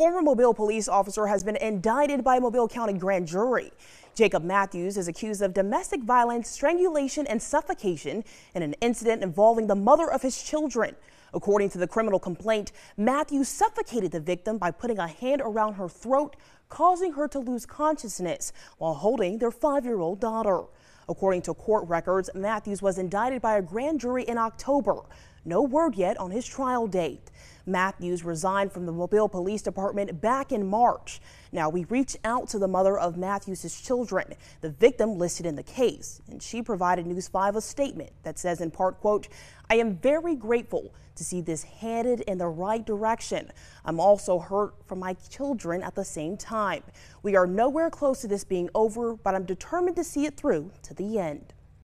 former Mobile police officer has been indicted by a Mobile County grand jury. Jacob Matthews is accused of domestic violence, strangulation, and suffocation in an incident involving the mother of his children. According to the criminal complaint, Matthews suffocated the victim by putting a hand around her throat, causing her to lose consciousness while holding their five year old daughter. According to court records, Matthews was indicted by a grand jury in October. No word yet on his trial date. Matthews resigned from the Mobile Police Department back in March. Now, we reached out to the mother of Matthews' children, the victim listed in the case, and she provided News 5 a statement that says in part, quote, I am very grateful to see this headed in the right direction. I'm also hurt for my children at the same time. We are nowhere close to this being over, but I'm determined to see it through to the end.